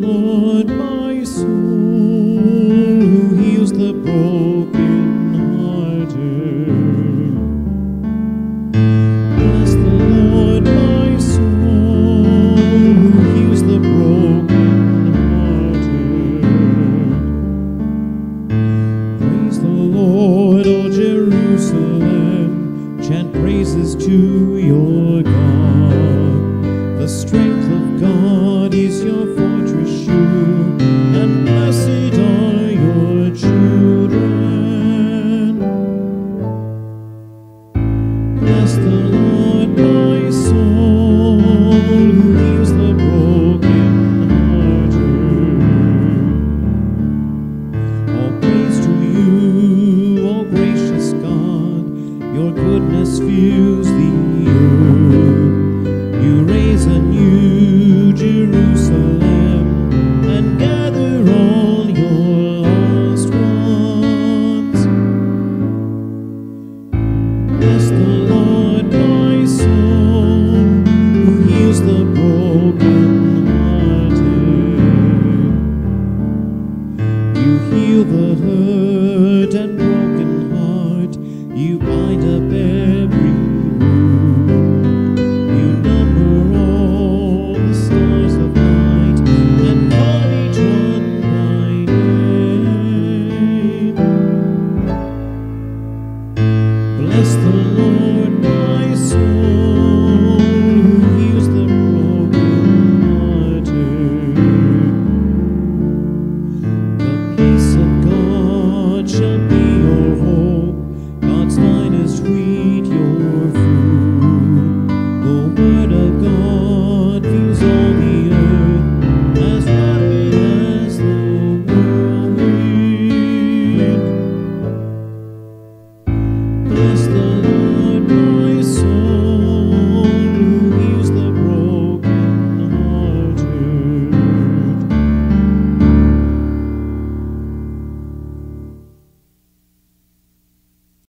Lord my soul, who heals the brokenhearted. Bless the Lord my soul, who heals the brokenhearted. Praise the Lord, O Jerusalem, chant praises to your God. The strength Goodness